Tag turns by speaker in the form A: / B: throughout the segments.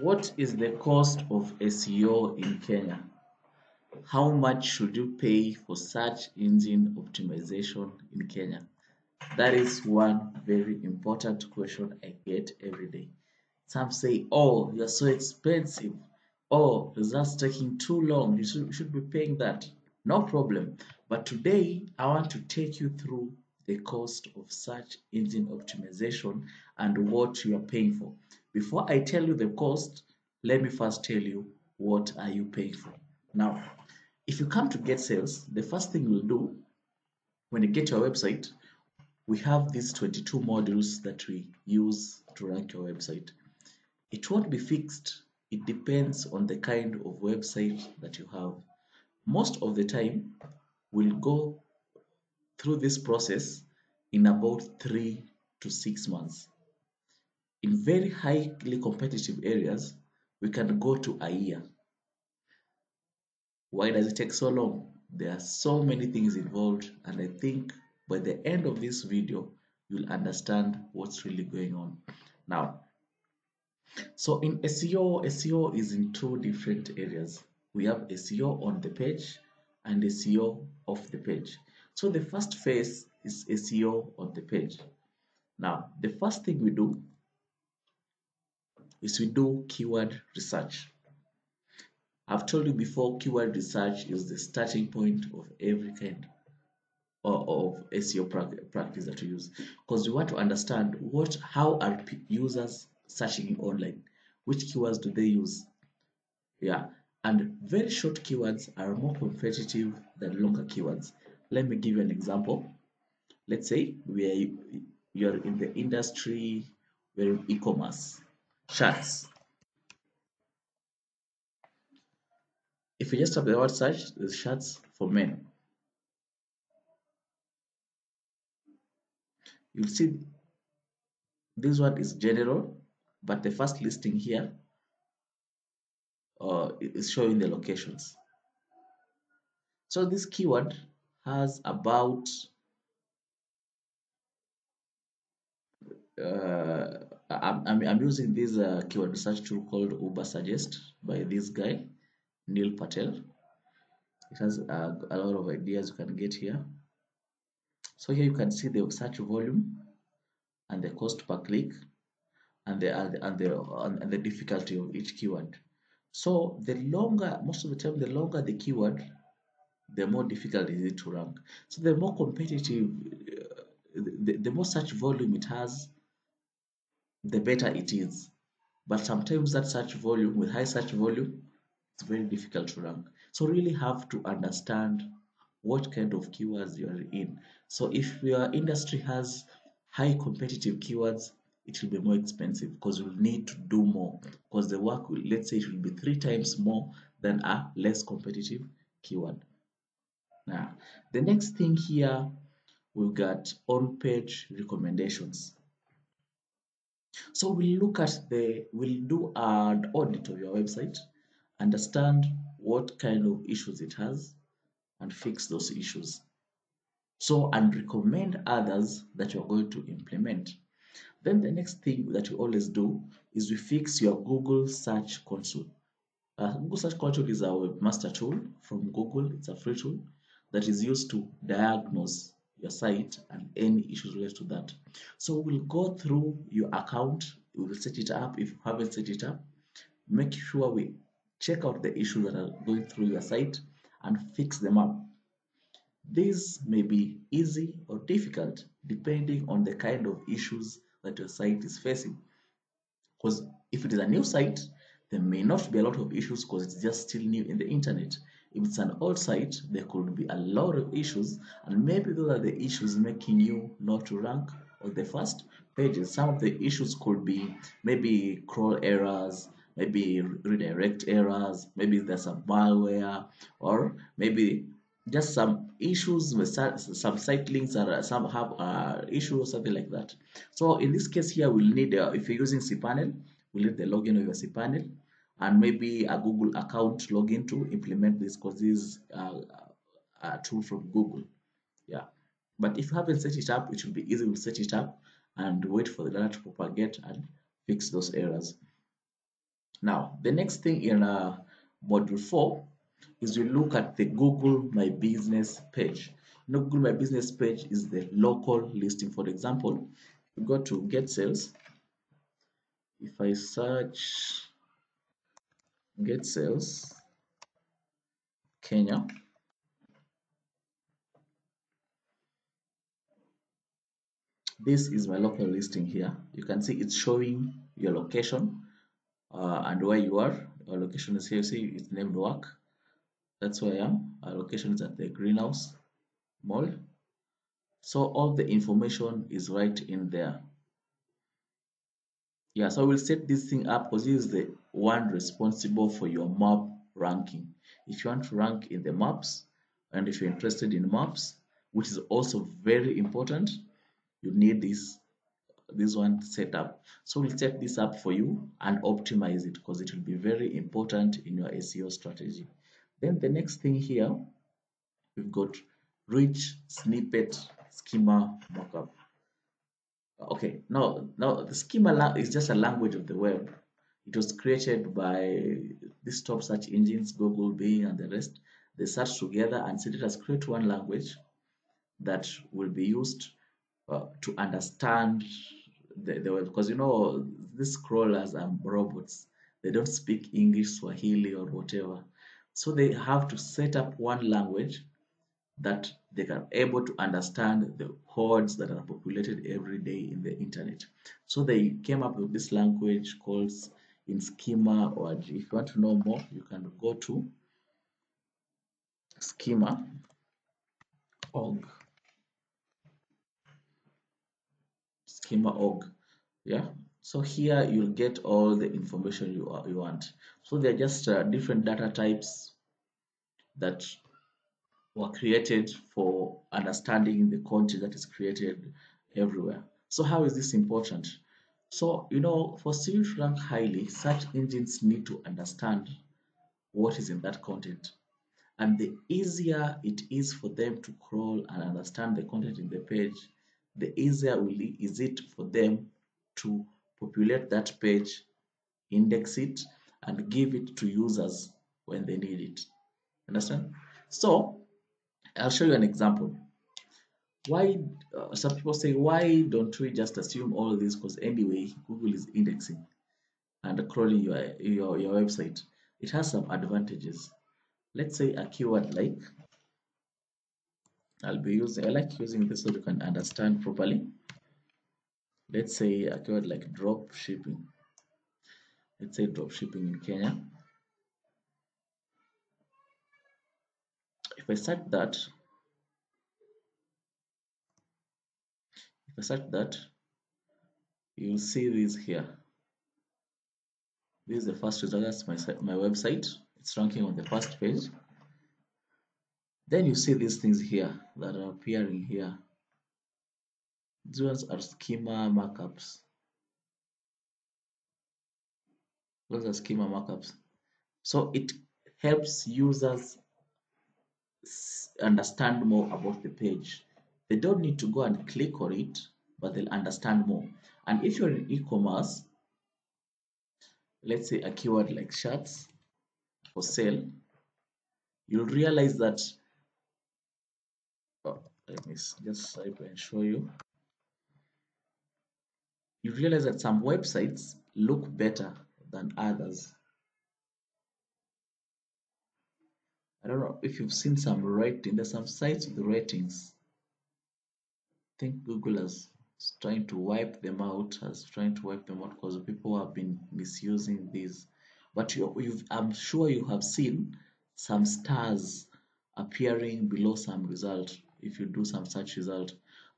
A: What is the cost of SEO in Kenya? How much should you pay for search engine optimization in Kenya? That is one very important question I get every day. Some say, oh, you're so expensive. Oh, results taking too long. You should, be paying that. No problem. But today, I want to take you through the cost of search engine optimization and what you are paying for. Before I tell you the cost, let me first tell you what are you paying for. Now, if you come to get sales, the first thing you'll do when you get your website, we have these 22 modules that we use to rank your website. It won't be fixed. It depends on the kind of website that you have. Most of the time, we'll go through this process in about three to six months. In very highly competitive areas, we can go to a year. Why does it take so long? There are so many things involved, and I think by the end of this video, you'll understand what's really going on. Now, so in SEO, SEO is in two different areas. We have SEO on the page and SEO off the page. So the first phase is SEO on the page. Now, the first thing we do is we do keyword research. I've told you before, keyword research is the starting point of every kind of SEO practice that we use. Because we want to understand what how are users searching online? Which keywords do they use? Yeah. And very short keywords are more competitive than longer keywords. Let me give you an example. Let's say we are you're in the industry we're in e-commerce shirts. If you just type the word search, there's shirts for men. You'll see this one is general, but the first listing here uh, is showing the locations. So this keyword has about uh, I'm, I'm, using this uh, keyword research tool called Ubersuggest by this guy, Neil Patel. It has uh, a lot of ideas you can get here. So here you can see the search volume and the cost per click and the and the and the difficulty of each keyword. So the longer, most of the time, the longer the keyword, the more difficult is it to rank. So the more competitive, uh, the, the more search volume it has, the better it is. But sometimes that search volume, with high search volume, it's very difficult to rank. So really have to understand what kind of keywords you are in. So if your industry has high competitive keywords, it will be more expensive because you'll need to do more because the work will, let's say it will be three times more than a less competitive keyword. Now, the next thing here, we've got on-page recommendations. So we'll look at the, we'll do an audit of your website, understand what kind of issues it has, and fix those issues. So, and recommend others that you're going to implement. Then the next thing that we always do is we fix your Google Search Console. Uh, Google Search Console is our webmaster tool from Google. It's a free tool that is used to diagnose your site and any issues related to that. So we'll go through your account, we will set it up if you haven't set it up. Make sure we check out the issues that are going through your site and fix them up. This may be easy or difficult depending on the kind of issues that your site is facing. Because if it is a new site, there may not be a lot of issues because it's just still new in the internet. If it's an old site, there could be a lot of issues, and maybe those are the issues making you not to rank on the first pages. Some of the issues could be maybe crawl errors, maybe redirect errors, maybe there's some malware, or maybe just some issues with some site links or some have uh, issue or something like that. So in this case here, we'll need, uh, if you're using cPanel, we'll need the login of your cPanel and maybe a Google account login to implement this because this is uh, a tool from Google. Yeah, but if you haven't set it up, it will be easy to set it up and wait for the data to propagate and fix those errors. Now, the next thing in uh, module 4 is we look at the Google My Business page. You know, Google My Business page is the local listing. For example, we go to Get Sales. If I search Get Sales Kenya, this is my local listing here. You can see it's showing your location uh, and where you are. Our location is here. See, it's named work. That's where I am. Our location is at the greenhouse mall. So all the information is right in there. Yeah, so we'll set this thing up because this is the one responsible for your map ranking. If you want to rank in the maps, and if you're interested in maps, which is also very important, you need this this one set up. So we'll set this up for you and optimize it because it will be very important in your SEO strategy. Then the next thing here, we've got rich snippet schema markup. Okay, now now the schema is just a language of the web. It was created by these top search engines, Google, Bing, and the rest. They search together and said, let us create one language that will be used uh, to understand the, the web. Because you know, these crawlers are robots. They don't speak English, Swahili, or whatever. So they have to set up one language that they are able to understand the hordes that are populated every day in the internet. So they came up with this language called in schema or if you want to know more you can go to schema org schema org yeah so here you'll get all the information you, are, you want so they're just uh, different data types that were created for understanding the content that is created everywhere. So how is this important? So, you know, for SEO to rank highly, search engines need to understand what is in that content. And the easier it is for them to crawl and understand the content in the page, the easier will is it for them to populate that page, index it, and give it to users when they need it. Understand? So I'll show you an example. Why uh, some people say why don't we just assume all this because anyway Google is indexing and crawling your, your your website. It has some advantages. Let's say a keyword like I'll be using I like using this so you can understand properly. Let's say a keyword like drop shipping. Let's say drop shipping in Kenya. if I search that, search that, you'll see this here. This is the first result, that's my, my website. It's ranking on the first page. Then you see these things here that are appearing here. These ones are schema markups. Those are schema markups. So it helps users understand more about the page. They don't need to go and click on it, but they'll understand more. And if you're in e-commerce, let's say a keyword like shirts for sale, you'll realize that, oh, let me just type and show you. You realize that some websites look better than others. I don't know if you've seen some rating. There's some sites with ratings. Think Google is trying to wipe them out, has trying to wipe them out because people have been misusing these. But you, I'm sure you have seen some stars appearing below some result if you do some search result.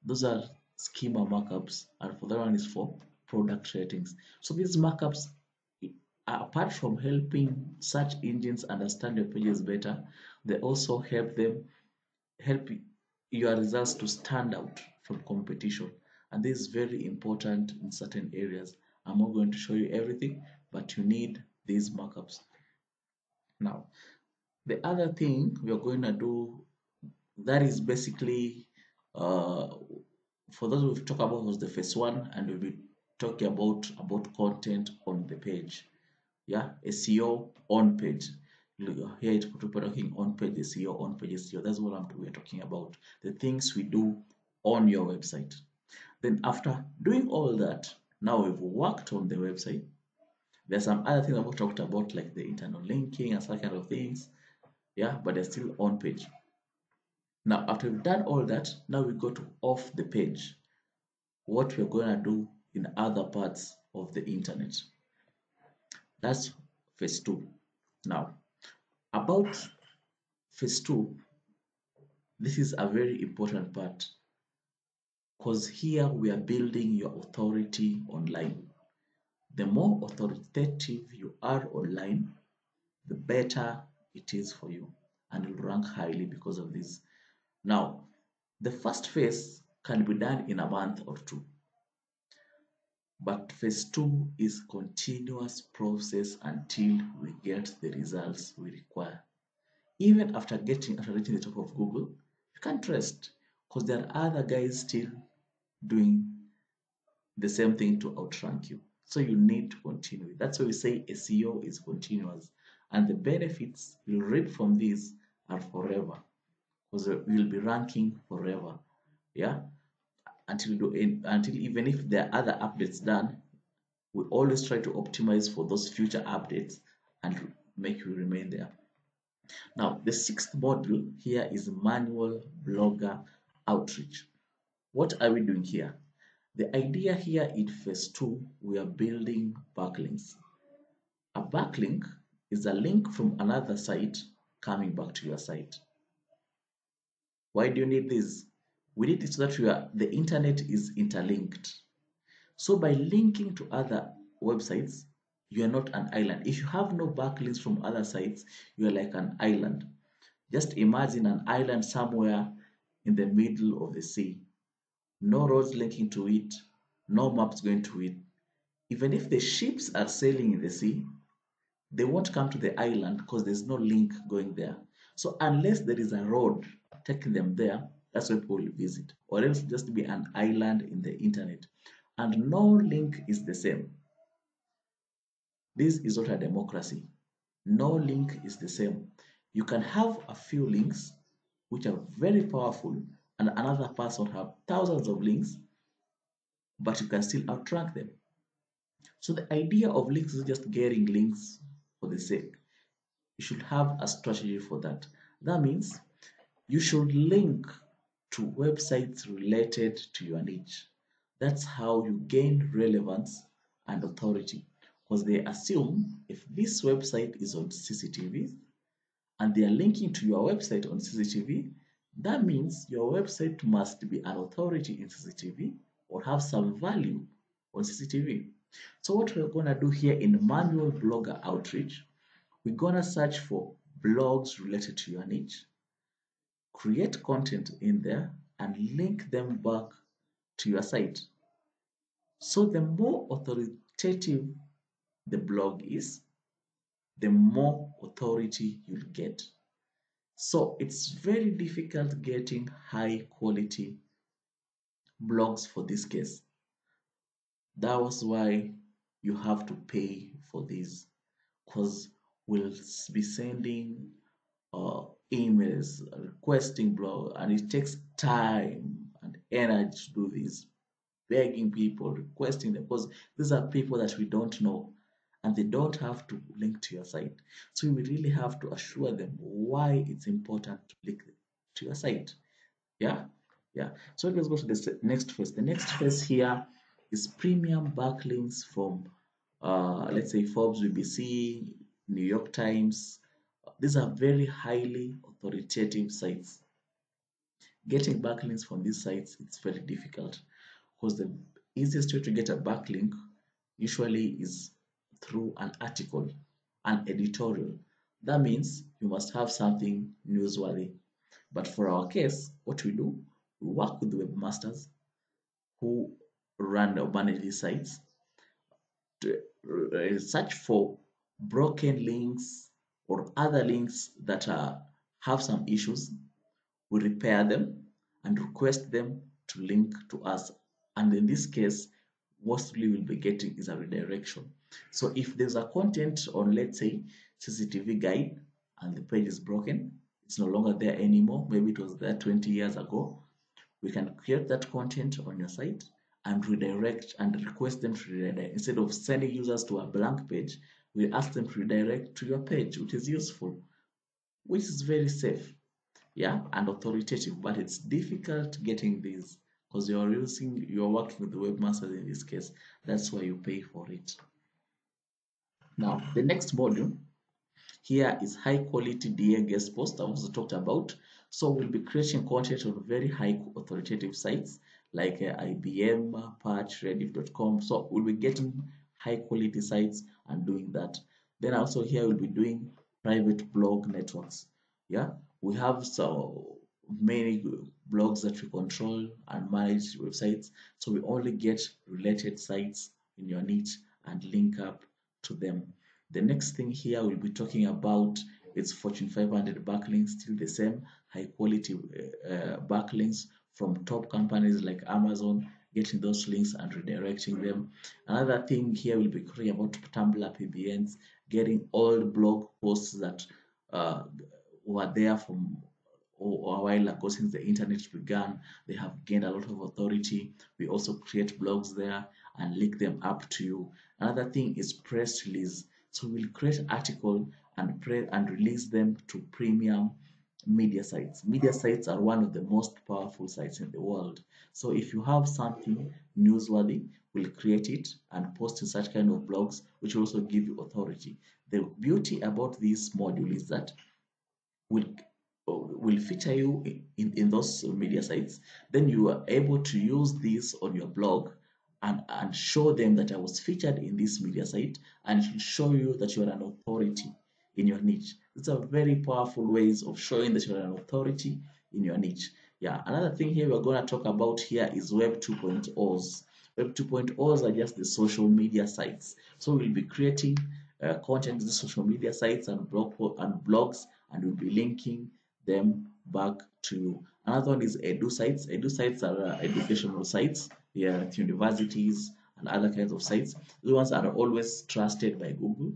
A: Those are schema markups, and for that one is for product ratings. So these markups apart from helping search engines understand your pages better, they also help them help your results to stand out from competition. And this is very important in certain areas. I'm not going to show you everything, but you need these markups. Now, the other thing we are going to do that is basically uh, for those we've talked about was the first one, and we'll be talking about about content on the page yeah SEO on page here it's talking on page SEO on page SEO that's what I'm, we're talking about the things we do on your website. Then after doing all that now we've worked on the website. There's some other things I've talked about like the internal linking and such kind of things. Yeah but they're still on page. Now after we've done all that now we go to off the page. What we're going to do in other parts of the internet. That's phase two. Now about phase two this is a very important part because here we are building your authority online the more authoritative you are online the better it is for you and you'll rank highly because of this now the first phase can be done in a month or two but phase two is continuous process until we get the results we require. Even after getting after reaching the top of Google, you can't rest because there are other guys still doing the same thing to outrank you. So you need to continue. That's why we say SEO is continuous. And the benefits you'll reap from this are forever. Because you'll be ranking forever. Yeah until until even if there are other updates done we always try to optimize for those future updates and make you remain there now the sixth module here is manual blogger outreach what are we doing here the idea here in phase two we are building backlinks a backlink is a link from another site coming back to your site why do you need this we need it so that are, the internet is interlinked. So by linking to other websites, you are not an island. If you have no backlinks from other sites, you are like an island. Just imagine an island somewhere in the middle of the sea. No roads linking to it, no maps going to it. Even if the ships are sailing in the sea, they won't come to the island because there's no link going there. So unless there is a road taking them there, that's where people will visit. Or else just be an island in the internet. And no link is the same. This is not a democracy. No link is the same. You can have a few links which are very powerful and another person have thousands of links, but you can still outrank them. So the idea of links is just getting links for the sake. You should have a strategy for that. That means you should link to websites related to your niche. That's how you gain relevance and authority because they assume if this website is on CCTV and they are linking to your website on CCTV, that means your website must be an authority in CCTV or have some value on CCTV. So what we're going to do here in manual blogger outreach, we're going to search for blogs related to your niche create content in there and link them back to your site. So the more authoritative the blog is, the more authority you'll get. So it's very difficult getting high quality blogs for this case. That was why you have to pay for this because we'll be sending uh, emails, requesting blog, and it takes time and energy to do this. Begging people, requesting them, because these are people that we don't know and they don't have to link to your site. So we really have to assure them why it's important to link to your site. Yeah, yeah. So let's go to the next phase. The next phase here is premium backlinks from, uh, let's say Forbes, BBC, New York Times, these are very highly authoritative sites. Getting backlinks from these sites it's very difficult because the easiest way to get a backlink usually is through an article, an editorial. That means you must have something newsworthy. But for our case, what we do, we work with webmasters who run or manage these sites to uh, search for broken links or other links that are, have some issues, we repair them and request them to link to us. And in this case, mostly will be getting is a redirection. So if there's a content on, let's say, CCTV guide and the page is broken, it's no longer there anymore. Maybe it was there 20 years ago. We can create that content on your site and redirect and request them to redirect. Instead of sending users to a blank page, we ask them to redirect to your page, which is useful, which is very safe, yeah, and authoritative. But it's difficult getting these because you're using, you're working with the webmasters in this case. That's why you pay for it. Now, the next module here is high quality DA guest post I also talked about. So we'll be creating content on very high authoritative sites like uh, IBM, Patch, Rediff.com. So we'll be getting high quality sites and doing that. Then also here we'll be doing private blog networks. Yeah, we have so many blogs that we control and manage websites. So we only get related sites in your niche and link up to them. The next thing here we'll be talking about is Fortune 500 backlinks, still the same high quality uh, backlinks from top companies like Amazon, getting those links and redirecting them. Another thing here we'll be talking about Tumblr PBNs, getting old blog posts that uh, were there from a while ago since the internet began. They have gained a lot of authority. We also create blogs there and link them up to you. Another thing is press release. So we'll create article and pre and release them to premium media sites. Media sites are one of the most powerful sites in the world. So if you have something newsworthy, we'll create it and post in such kind of blogs, which will also give you authority. The beauty about this module is that we'll will feature you in, in those media sites then you are able to use this on your blog and, and show them that I was featured in this media site and it will show you that you are an authority in your niche. These are very powerful ways of showing that you're an authority in your niche. Yeah, another thing here we're going to talk about here is Web 2.0s. Web 2.0s are just the social media sites. So we'll be creating uh, content in the social media sites and blog and blogs, and we'll be linking them back to you. Another one is edu sites. Edu sites are uh, educational sites yeah, universities and other kinds of sites. Those ones are always trusted by Google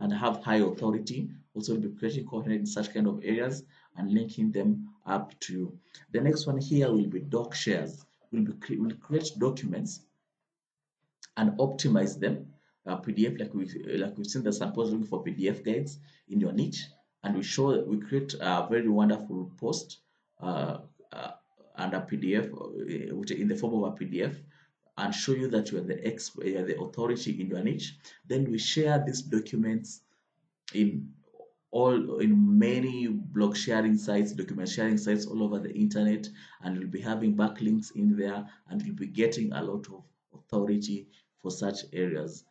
A: and have high authority. Also, be creating content in such kind of areas and linking them up to you. The next one here will be doc shares. We'll, be we'll create documents and optimize them. Uh, PDF, like we like we've seen the samples looking for PDF guides in your niche, and we show we create a very wonderful post uh, uh, and a PDF, uh, which in the form of a PDF, and show you that you are the expert, you are the authority in your niche. Then we share these documents in all in many blog sharing sites, document sharing sites all over the internet, and you'll be having backlinks in there, and you'll be getting a lot of authority for such areas.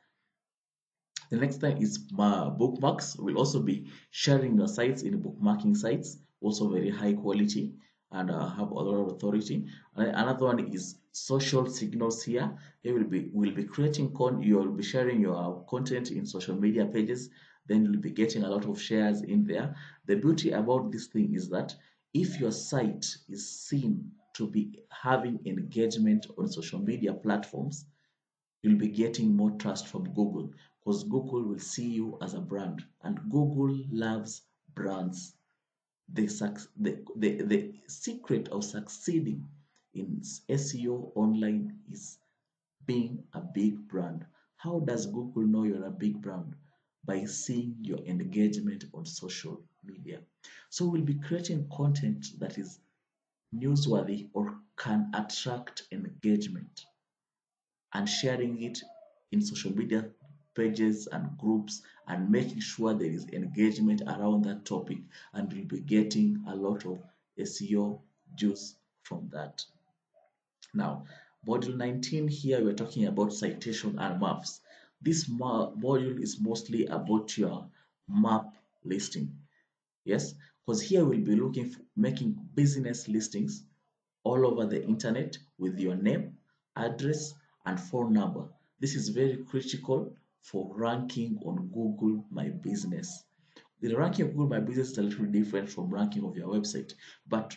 A: The next thing is bookmarks. We'll also be sharing your sites in bookmarking sites, also very high quality and uh, have a lot of authority. Another one is social signals here. You will be will be creating con you will be sharing your content in social media pages, then you'll be getting a lot of shares in there. The beauty about this thing is that if your site is seen to be having engagement on social media platforms, you'll be getting more trust from Google because Google will see you as a brand and Google loves brands the, the, the, the secret of succeeding in SEO online is being a big brand. How does Google know you're a big brand? By seeing your engagement on social media. So we'll be creating content that is newsworthy or can attract engagement and sharing it in social media pages and groups and making sure there is engagement around that topic and you'll be getting a lot of SEO juice from that. Now, module 19 here we're talking about citation and maps. This module is mostly about your map listing. Yes, because here we'll be looking for making business listings all over the internet with your name, address, and phone number. This is very critical for ranking on Google My Business. The ranking of Google My Business is a little different from ranking of your website, but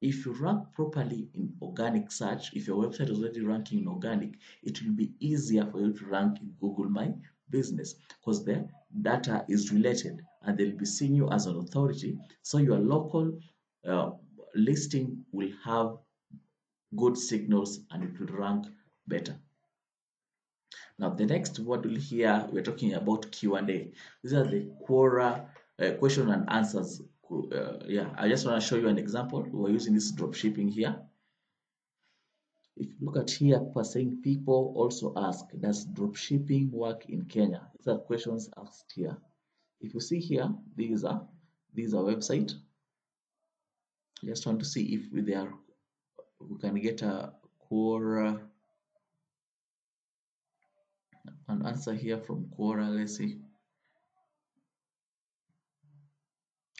A: if you rank properly in organic search, if your website is already ranking in organic, it will be easier for you to rank in Google My Business because the data is related and they'll be seeing you as an authority. So your local uh, listing will have good signals and it will rank better. Now the next module here, we're talking about Q&A. These are the Quora uh, question and answers uh, yeah, I just want to show you an example. We're using this drop shipping here. If you look at here, people saying people also ask, does drop shipping work in Kenya? These are questions asked here. If you see here, these are these are website. Just want to see if we are we can get a Quora an answer here from Quora. Let's see.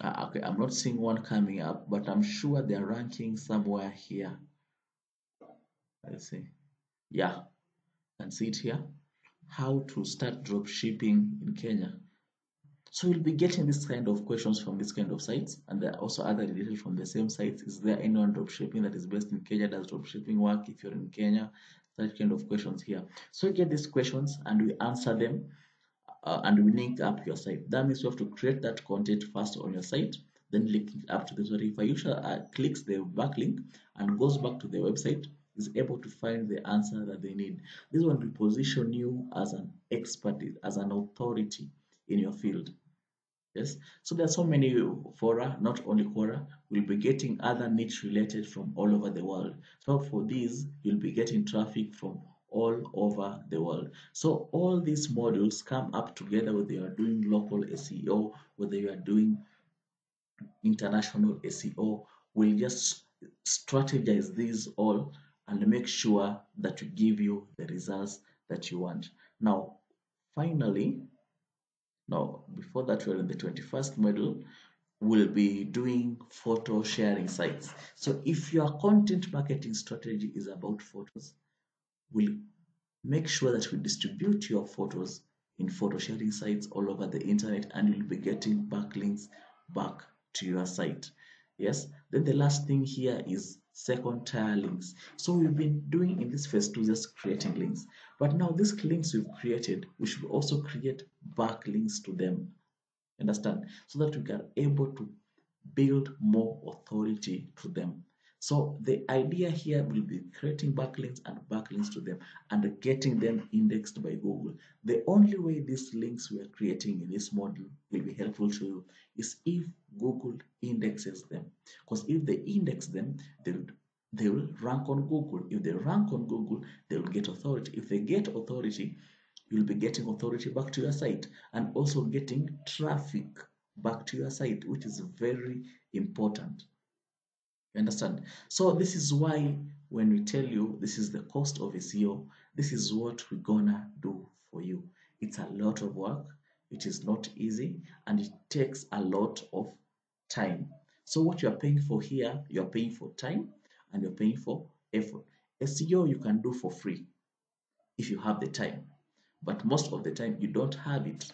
A: Uh, okay, I'm not seeing one coming up, but I'm sure they're ranking somewhere here. Let's see. Yeah, and see it here. How to start drop shipping in Kenya. So you'll be getting this kind of questions from this kind of sites, and there are also other related from the same sites. Is there anyone drop shipping that is based in Kenya? Does drop shipping work if you're in Kenya? Such kind of questions here. So you get these questions and we answer them uh, and we link up your site. That means you have to create that content first on your site, then link it up to the So if a user uh, clicks the backlink and goes back to the website, is able to find the answer that they need. This one will position you as an expert, as an authority in your field. Yes, so there are so many fora, not only Quora, we'll be getting other niche related from all over the world. So for these, you'll be getting traffic from all over the world. So all these modules come up together whether you are doing local SEO, whether you are doing international SEO. We'll just strategize these all and make sure that we give you the results that you want. Now, finally, now before that we're in the 21st module, we'll be doing photo sharing sites. So if your content marketing strategy is about photos, we'll make sure that we distribute your photos in photo sharing sites all over the internet and you'll be getting backlinks back to your site. Yes? Then the last thing here is second tier links. So we've been doing in this phase two just creating links. But now these links we've created we should also create backlinks to them. Understand? So that we are able to build more authority to them. So the idea here will be creating backlinks and backlinks to them and getting them indexed by Google. The only way these links we are creating in this model will be helpful to you is if Google indexes them. Because if they index them, they will, they will rank on Google. If they rank on Google, they will get authority. If they get authority, you'll be getting authority back to your site and also getting traffic back to your site, which is very important. You understand? So this is why when we tell you this is the cost of SEO, this is what we're gonna do for you. It's a lot of work. It is not easy and it takes a lot of time. So what you're paying for here, you're paying for time and you're paying for effort. SEO you can do for free if you have the time, but most of the time you don't have it.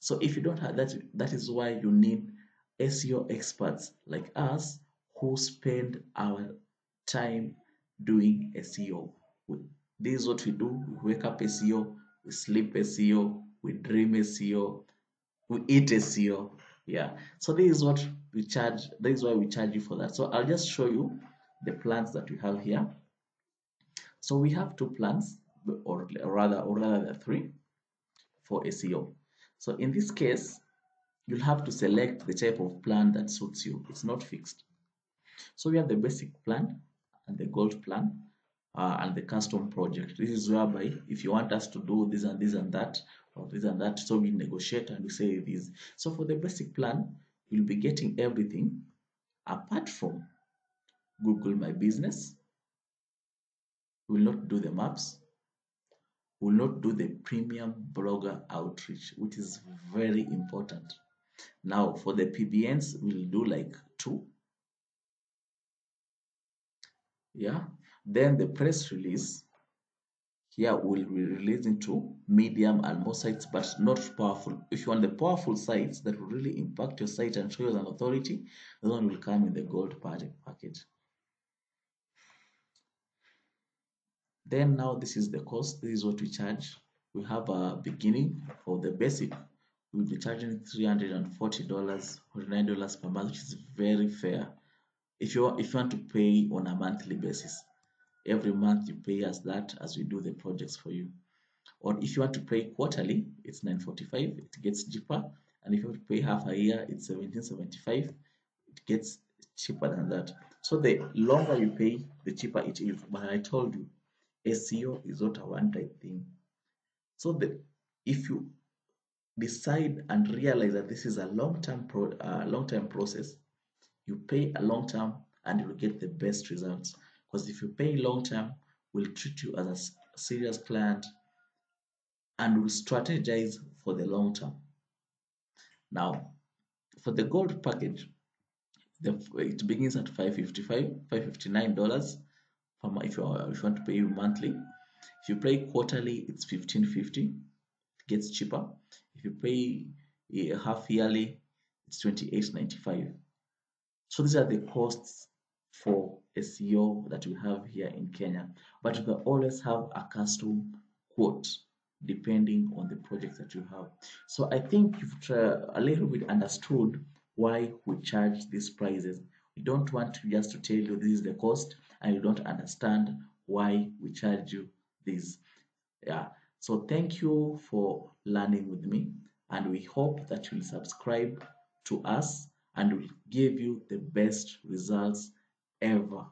A: So if you don't have that, that is why you need SEO experts like us who spend our time doing SEO. This is what we do. We wake up SEO, we sleep SEO, we dream SEO, we eat SEO. Yeah. So this is what we charge. this is why we charge you for that. So I'll just show you the plans that we have here. So we have two plans, or rather, or rather three for SEO. So in this case, you'll have to select the type of plan that suits you. It's not fixed. So we have the basic plan and the gold plan uh, and the custom project. This is whereby if you want us to do this and this and that, or this and that, so we negotiate and we say this. So for the basic plan, you'll be getting everything apart from Google My Business. We will not do the maps. We will not do the premium blogger outreach, which is very important. Now, for the PBNs, we'll do like two yeah then the press release here we'll be releasing to medium and more sites but not powerful. If you want the powerful sites that will really impact your site and show you as an authority the one will come in the gold package. Then now this is the cost. This is what we charge. We have a beginning for the basic. We'll be charging $340 $49 per month which is very fair. If you if you want to pay on a monthly basis every month you pay us that as we do the projects for you. Or if you want to pay quarterly it's 945 it gets cheaper. And if you want to pay half a year it's 1775 it gets cheaper than that. So the longer you pay the cheaper it is. But i told you seo is not a one time thing. So the if you decide and realize that this is a long-term pro, uh, long-term process you pay a long term and you will get the best results because if you pay long term we'll treat you as a serious client and we'll strategize for the long term now for the gold package the, it begins at 555 559 dollars if you, if you want to pay monthly. If you pay quarterly it's 1550 it gets cheaper if you pay a half yearly it's 28.95 so these are the costs for SEO that we have here in Kenya. But you can always have a custom quote depending on the project that you have. So I think you've uh, a little bit understood why we charge these prices. We don't want to just to tell you this is the cost and you don't understand why we charge you this. Yeah. So thank you for learning with me and we hope that you'll subscribe to us and we'll give you the best results ever